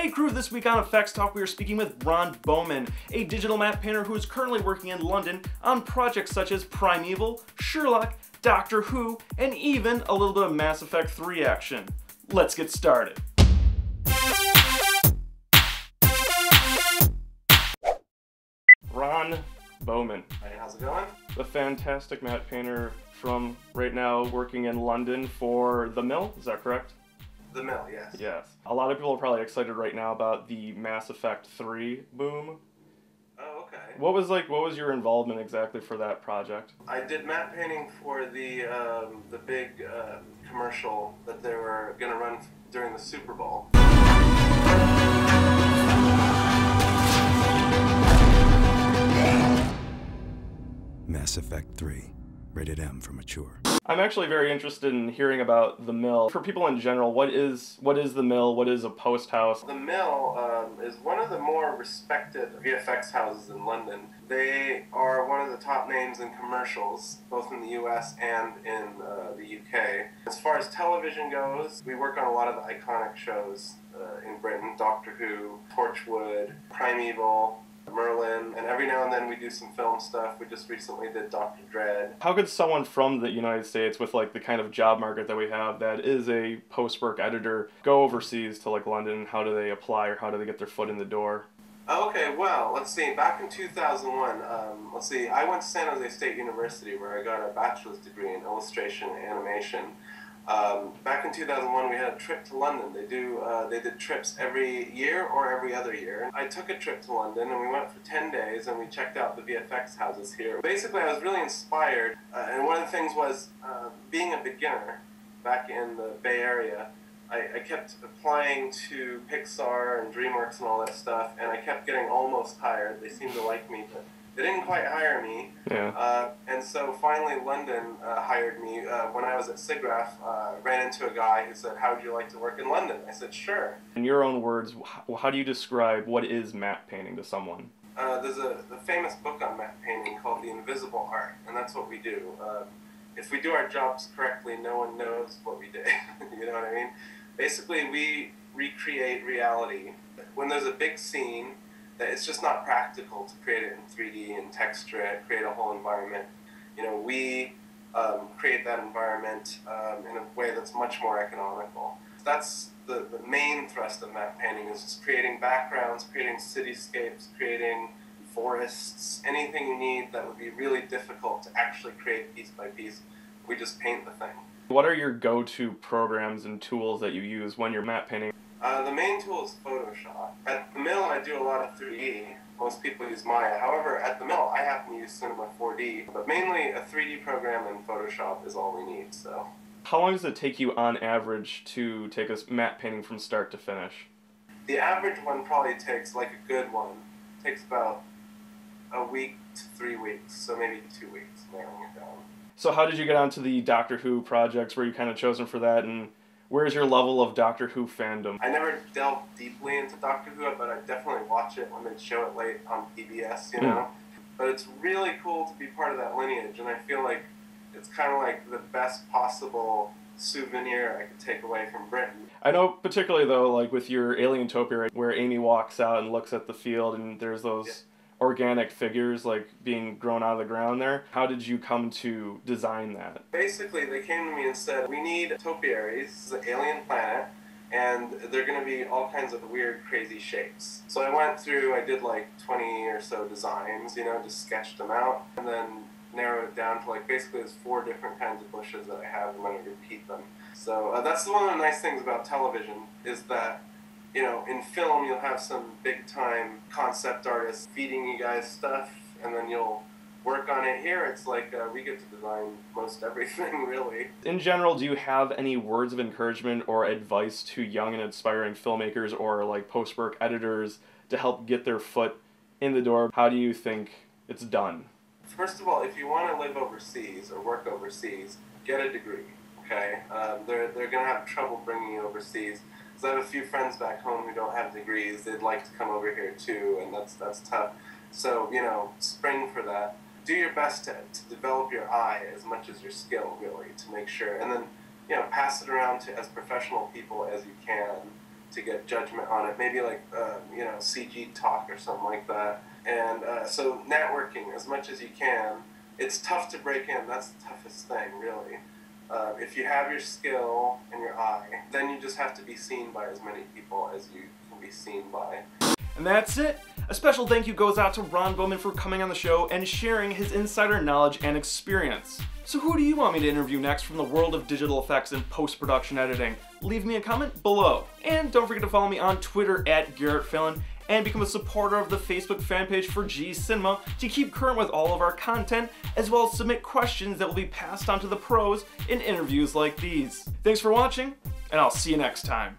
Hey crew, this week on Effects Talk we are speaking with Ron Bowman, a digital matte painter who is currently working in London on projects such as Primeval, Sherlock, Doctor Who, and even a little bit of Mass Effect 3 action. Let's get started. Ron Bowman, Hey, how's it going? the fantastic matte painter from right now working in London for The Mill, is that correct? The Mill, yes. Yes. A lot of people are probably excited right now about the Mass Effect 3 boom. Oh, okay. What was like what was your involvement exactly for that project? I did matte painting for the um, the big uh, commercial that they were gonna run during the Super Bowl. Mass Effect 3. Rated M for mature. I'm actually very interested in hearing about the mill. For people in general, what is what is the mill? What is a post house? The Mill um, is one of the more respected VFX houses in London. They are one of the top names in commercials, both in the US and in uh, the UK. As far as television goes, we work on a lot of the iconic shows uh, in Britain Doctor Who, Torchwood, Primeval. Merlin, and every now and then we do some film stuff. We just recently did Doctor Dread. How could someone from the United States with like the kind of job market that we have that is a post work editor go overseas to like London? How do they apply or how do they get their foot in the door? Okay, well, let's see. Back in 2001, um, let's see, I went to San Jose State University where I got a bachelor's degree in illustration and animation. Um, back in 2001, we had a trip to London. They do uh, they did trips every year or every other year. I took a trip to London and we went for 10 days and we checked out the VFX houses here. Basically, I was really inspired, uh, and one of the things was uh, being a beginner back in the Bay Area. I, I kept applying to Pixar and DreamWorks and all that stuff, and I kept getting almost hired. They seemed to like me, but they didn't quite hire me. Yeah. Uh, and so finally, London uh, hired me. Uh, when I was at SIGGRAPH, uh, ran into a guy who said, "How would you like to work in London?" I said, "Sure." In your own words, how, do you describe what is matte painting to someone? Uh, there's a, a famous book on matte painting called The Invisible Art, and that's what we do. Um, if we do our jobs correctly, no one knows what we did. you know what I mean? Basically, we recreate reality. When there's a big scene that it's just not practical to create it in 3D and texture it, create a whole environment, you know, we um, create that environment um, in a way that's much more economical. That's the, the main thrust of matte painting is just creating backgrounds, creating cityscapes, creating forests, anything you need that would be really difficult to actually create piece by piece. We just paint the thing. What are your go to programs and tools that you use when you're matte painting? Uh, the main tool is Photoshop. At the mill, I do a lot of 3D. Most people use Maya. However, at the mill, I happen to use Cinema 4D. But mainly, a 3D program and Photoshop is all we need. So, How long does it take you on average to take a matte painting from start to finish? the average one probably takes, like a good one, takes about a week to three weeks. So maybe two weeks narrowing it down. So how did you get onto the Doctor Who projects? Were you kind of chosen for that? And where's your level of Doctor Who fandom? I never delved deeply into Doctor Who, but I definitely watch it when they show it late on PBS, you hmm. know. But it's really cool to be part of that lineage, and I feel like it's kind of like the best possible souvenir I could take away from Britain. I know particularly though, like with your Alien Topia, right, where Amy walks out and looks at the field, and there's those Yeah. Organic figures like being grown out of the ground there. How did you come to design that? Basically, they came to me and said, "We need topiaries, this is an alien planet." And they're going to be all kinds of weird, crazy shapes. So I went through, I did like 20 or so designs, you know, just sketched them out, and then narrowed it down to like basically there's four different kinds of bushes that I have. and to repeat them. So uh, that's one of the nice things about television is that you know in film you'll have some big time concept artists feeding you guys stuff, and then you'll work on it. Here it's like uh, we get to design most everything really. In general, do you have any words of encouragement or advice to young and aspiring filmmakers or like post work editors to help get their foot in the door? How do you think it's done? First of all, if you want to live overseas or work overseas, get a degree. Okay, um, they're they're gonna have trouble bringing you overseas. Because I have a few friends back home who don't have degrees. They'd like to come over here too, and that's that's tough. So you know, spring for that. Do your best to, to develop your eye as much as your skill, really, to make sure, and then you know, pass it around to as professional people as you can. to get judgment on it. Maybe like uh, you know CG talk or something like that. And uh, so networking as much as you can. It's tough to break in. That's the toughest thing, really. Uh, if you have your skill and your eye, then you just have to be seen by as many people as you can be seen by. And that's it. A special thank you goes out to Ron Bowman for coming on the show and sharing his insider knowledge and experience. So who do you want me to interview next from the world of digital effects and post-production editing? Leave me a comment below. And don't forget to follow me on Twitter at Garrett Fallin and become a supporter of the Facebook fan page for G Cinema to keep current with all of our content, as well as submit questions that will be passed on to the pros in interviews like these. Thanks for watching, and I'll see you next time.